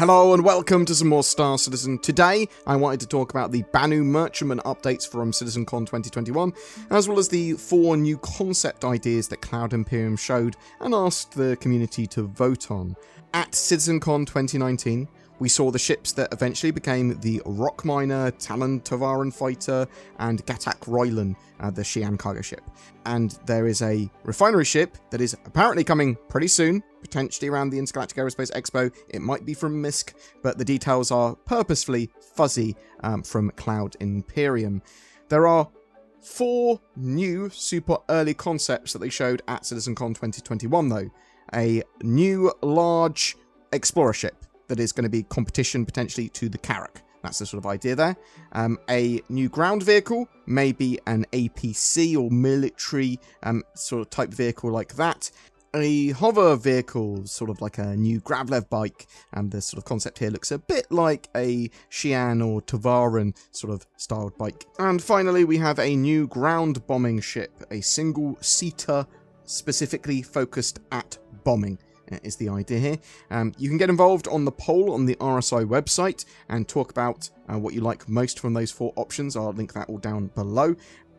Hello and welcome to some more Star Citizen. Today, I wanted to talk about the Banu Merchantman updates from CitizenCon 2021, as well as the four new concept ideas that Cloud Imperium showed and asked the community to vote on. At CitizenCon 2019, we saw the ships that eventually became the Rock Miner, Talon Tevarin Fighter, and Gatac Railen, uh, the Xi'an cargo ship. And there is a refinery ship that is apparently coming pretty soon, potentially around the Intergalactic Aerospace Expo. It might be from MISC, but the details are purposefully fuzzy um, from Cloud Imperium. There are four new super early concepts that they showed at CitizenCon 2021, though. A new large explorer ship that is going to be competition potentially to the Carrack. That's the sort of idea there. Um, a new ground vehicle, maybe an APC or military um, sort of type vehicle like that. A hover vehicle, sort of like a new Gravlev bike, and the sort of concept here looks a bit like a Xi'an or Tevarin sort of styled bike. And finally, we have a new ground bombing ship, a single seater specifically focused at bombing is the idea here. Um, you can get involved on the poll on the RSI website and talk about uh, what you like most from those four options. I'll link that all down below.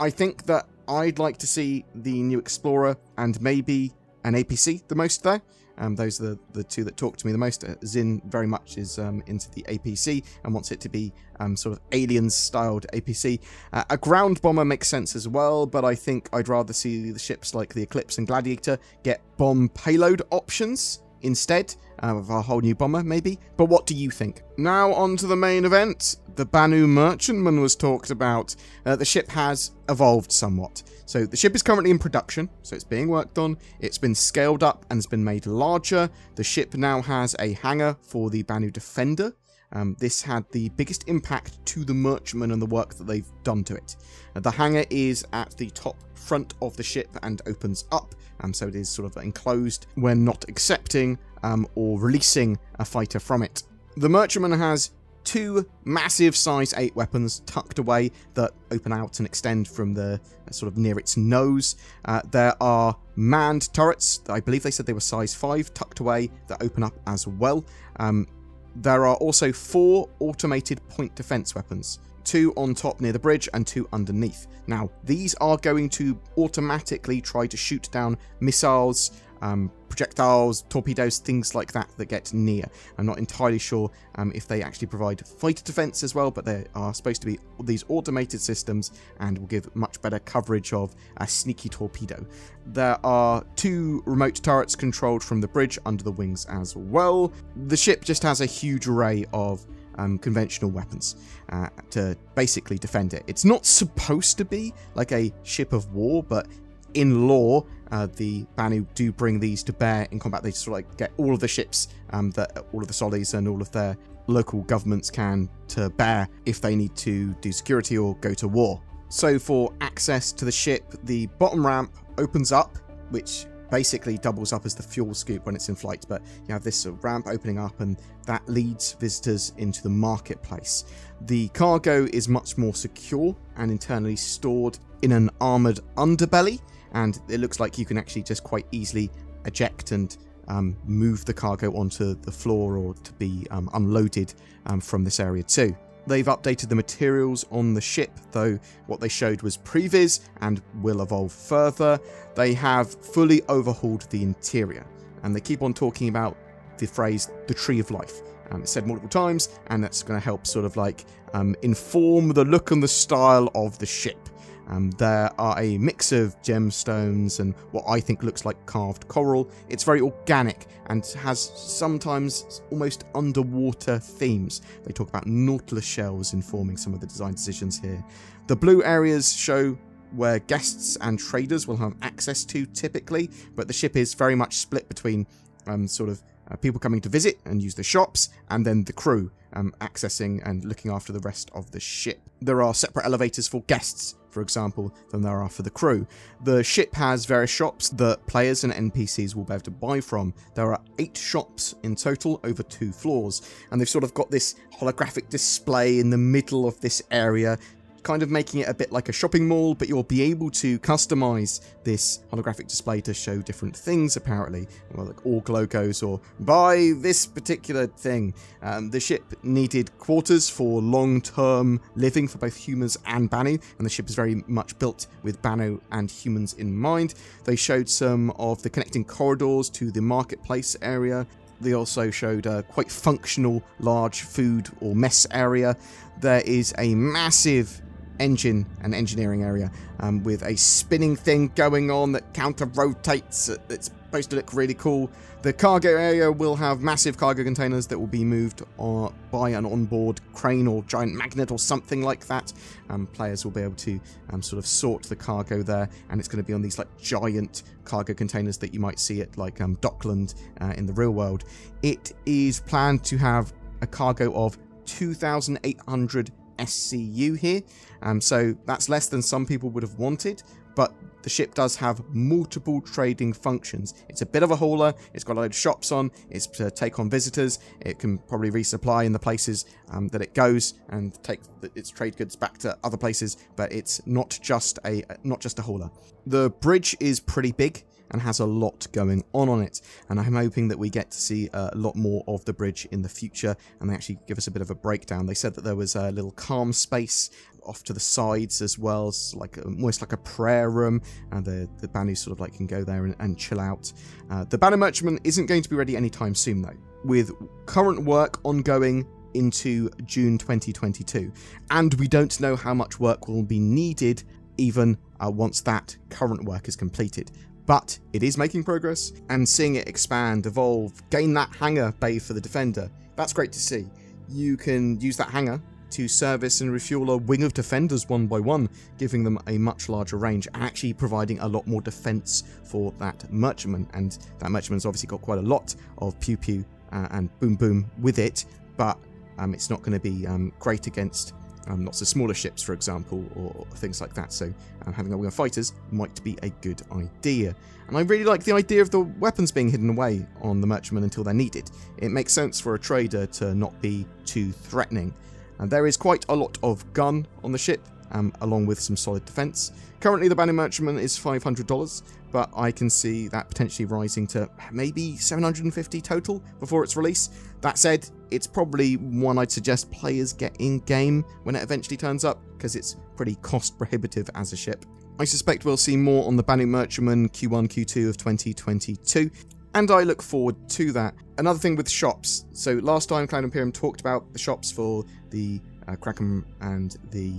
I think that I'd like to see the new Explorer and maybe an APC the most there. Um, those are the, the two that talk to me the most. Uh, Zin very much is um, into the APC and wants it to be um, sort of aliens-styled APC. Uh, a ground bomber makes sense as well, but I think I'd rather see the ships like the Eclipse and Gladiator get bomb payload options instead uh, of a whole new bomber, maybe. But what do you think? Now on to the main event. The Banu Merchantman was talked about. Uh, the ship has evolved somewhat. So the ship is currently in production, so it's being worked on. It's been scaled up and has been made larger. The ship now has a hangar for the Banu Defender. Um, this had the biggest impact to the Merchantman and the work that they've done to it. Uh, the hangar is at the top front of the ship and opens up, um, so it is sort of enclosed when not accepting um, or releasing a fighter from it. The Merchantman has two massive size 8 weapons tucked away that open out and extend from the uh, sort of near its nose. Uh, there are manned turrets, I believe they said they were size 5, tucked away that open up as well. Um, there are also four automated point defense weapons two on top near the bridge and two underneath. Now, these are going to automatically try to shoot down missiles, um, projectiles, torpedoes, things like that that get near. I'm not entirely sure um, if they actually provide fighter defense as well, but they are supposed to be these automated systems and will give much better coverage of a sneaky torpedo. There are two remote turrets controlled from the bridge under the wings as well. The ship just has a huge array of um, conventional weapons uh, to basically defend it. It's not supposed to be like a ship of war, but in lore, uh, the Banu do bring these to bear in combat. They sort of like get all of the ships um, that all of the Soulis and all of their local governments can to bear if they need to do security or go to war. So for access to the ship, the bottom ramp opens up, which basically doubles up as the fuel scoop when it's in flight, but you have this ramp opening up and that leads visitors into the marketplace. The cargo is much more secure and internally stored in an armoured underbelly, and it looks like you can actually just quite easily eject and um, move the cargo onto the floor or to be um, unloaded um, from this area too. They've updated the materials on the ship, though what they showed was previs and will evolve further. They have fully overhauled the interior, and they keep on talking about the phrase the tree of life. Um, it's said multiple times, and that's going to help sort of like um, inform the look and the style of the ship. Um, there are a mix of gemstones and what I think looks like carved coral. It's very organic and has sometimes almost underwater themes. They talk about nautilus shells informing some of the design decisions here. The blue areas show where guests and traders will have access to typically, but the ship is very much split between um, sort of uh, people coming to visit and use the shops, and then the crew um, accessing and looking after the rest of the ship. There are separate elevators for guests, for example, than there are for the crew. The ship has various shops that players and NPCs will be able to buy from. There are eight shops in total over two floors, and they've sort of got this holographic display in the middle of this area kind of making it a bit like a shopping mall, but you'll be able to customize this holographic display to show different things, apparently. Well, like org logos or buy this particular thing. Um, the ship needed quarters for long term living for both humans and Banu, and the ship is very much built with Banu and humans in mind. They showed some of the connecting corridors to the marketplace area. They also showed a quite functional large food or mess area. There is a massive engine and engineering area um, with a spinning thing going on that counter rotates. It's supposed to look really cool. The cargo area will have massive cargo containers that will be moved on, by an onboard crane or giant magnet or something like that. Um, players will be able to um, sort of sort the cargo there, and it's going to be on these like giant cargo containers that you might see at like um, Dockland uh, in the real world. It is planned to have a cargo of 2,800 SCU here, um, so that's less than some people would have wanted, but the ship does have multiple trading functions. It's a bit of a hauler, it's got a load of shops on, it's to take on visitors, it can probably resupply in the places um, that it goes and take its trade goods back to other places, but it's not just a not just a hauler. The bridge is pretty big and has a lot going on on it. And I'm hoping that we get to see a lot more of the bridge in the future and they actually give us a bit of a breakdown. They said that there was a little calm space off to the sides as well, it's like almost like a prayer room, and the the Banu sort of like can go there and, and chill out. Uh, the Banu Merchantman isn't going to be ready anytime soon though, with current work ongoing into June 2022, and we don't know how much work will be needed even uh, once that current work is completed. But it is making progress, and seeing it expand, evolve, gain that hangar bay for the Defender, that's great to see. You can use that hangar to service and refuel a wing of defenders one by one, giving them a much larger range actually providing a lot more defense for that merchantman. And that merchantman's obviously got quite a lot of pew pew uh, and boom boom with it, but um, it's not going to be um, great against um, lots of smaller ships, for example, or, things like that. So um, having a wing of fighters might be a good idea. And I really like the idea of the weapons being hidden away on the merchantman until they're needed. It makes sense for a trader to not be too threatening. And there is quite a lot of gun on the ship, um, along with some solid defense. Currently, the Banu Merchantman is $500, but I can see that potentially rising to maybe 750 total before its release. That said, it's probably one I'd suggest players get in game when it eventually turns up, because it's pretty cost prohibitive as a ship. I suspect we'll see more on the Banu Merchantman Q1, Q2 of 2022, and I look forward to that. Another thing with shops. So last time Cloud Imperium talked about the shops for the uh, Kraken and the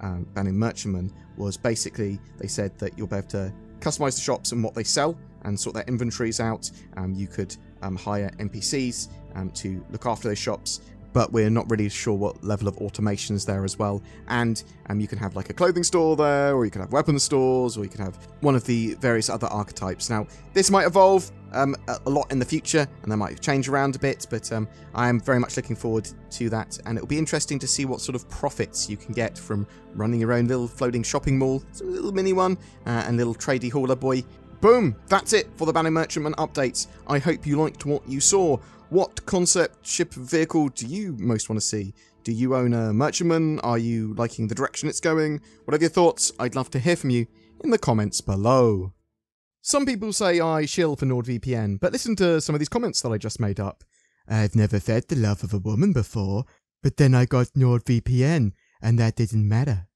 um, Merchantman was basically they said that you'll be able to customize the shops and what they sell and sort their inventories out. Um, you could um, hire NPCs um, to look after those shops but we're not really sure what level of automation is there as well. And um, you can have like a clothing store there, or you can have weapon stores, or you can have one of the various other archetypes. Now, this might evolve um, a lot in the future, and that might change around a bit, but um, I am very much looking forward to that. And it'll be interesting to see what sort of profits you can get from running your own little floating shopping mall, a little mini one, uh, and little tradey hauler boy. Boom! That's it for the Banu Merchantman updates. I hope you liked what you saw. What concept ship vehicle do you most want to see? Do you own a merchantman? Are you liking the direction it's going? Whatever your thoughts, I'd love to hear from you in the comments below. Some people say I shill for NordVPN, but listen to some of these comments that I just made up. I've never felt the love of a woman before, but then I got NordVPN, and that didn't matter.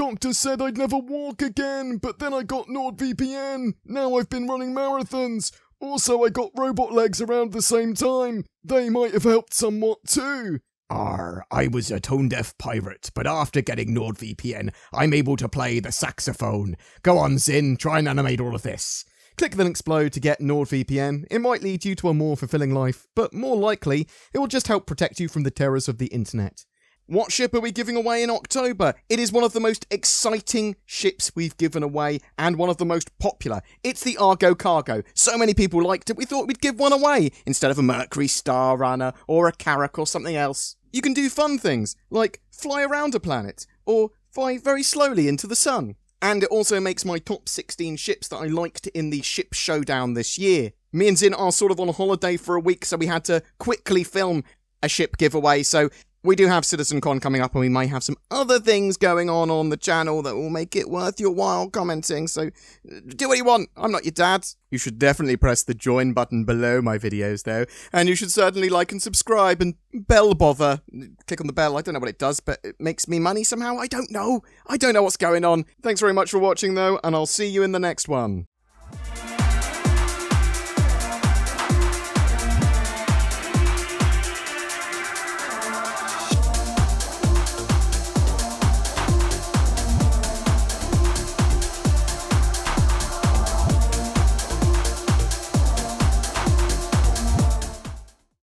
Doctor said I'd never walk again, but then I got NordVPN. Now I've been running marathons. Also, I got robot legs around the same time. They might have helped somewhat too. R, I was a tone deaf pirate, but after getting NordVPN, I'm able to play the saxophone. Go on, Zin, try and animate all of this. Click the then explode to get NordVPN. It might lead you to a more fulfilling life, but more likely, it will just help protect you from the terrors of the internet. What ship are we giving away in October? It is one of the most exciting ships we've given away and one of the most popular. It's the Argo Cargo. So many people liked it, we thought we'd give one away instead of a Mercury Star Runner or a Carrack or something else. You can do fun things like fly around a planet or fly very slowly into the sun. And it also makes my top 16 ships that I liked in the ship showdown this year. Me and Zin are sort of on holiday for a week, so we had to quickly film a ship giveaway. So we do have CitizenCon coming up, and we may have some other things going on on the channel that will make it worth your while commenting. So uh, do what you want. I'm not your dad. You should definitely press the join button below my videos, though, and you should certainly like and subscribe and bell bother. Click on the bell. I don't know what it does, but it makes me money somehow. I don't know. I don't know what's going on. Thanks very much for watching, though, and I'll see you in the next one.